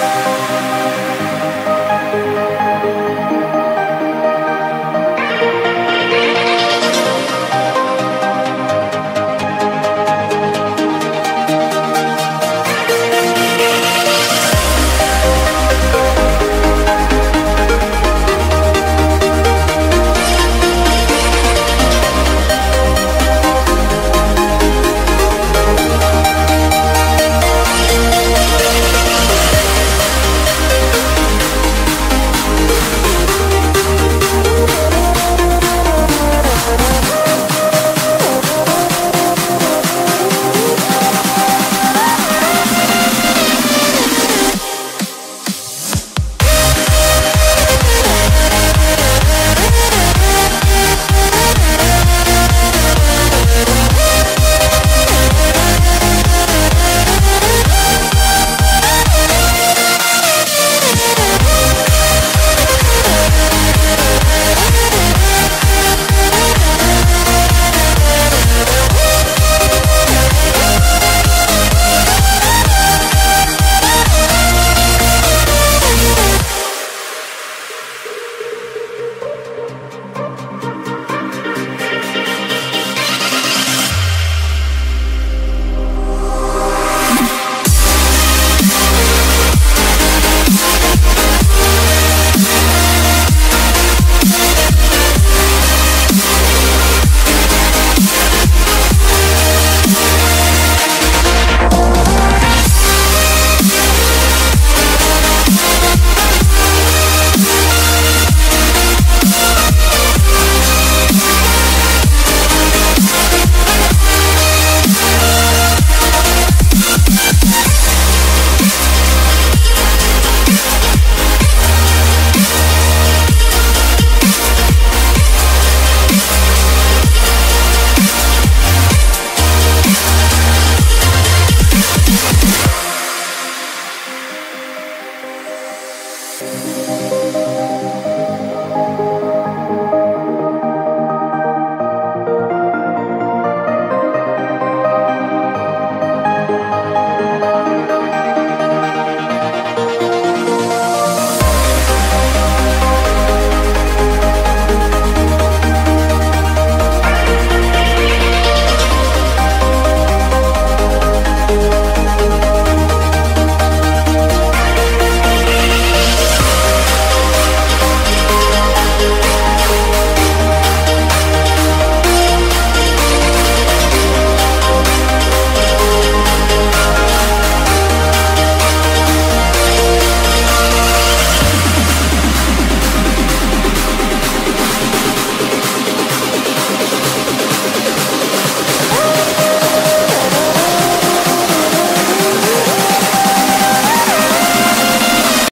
Bye.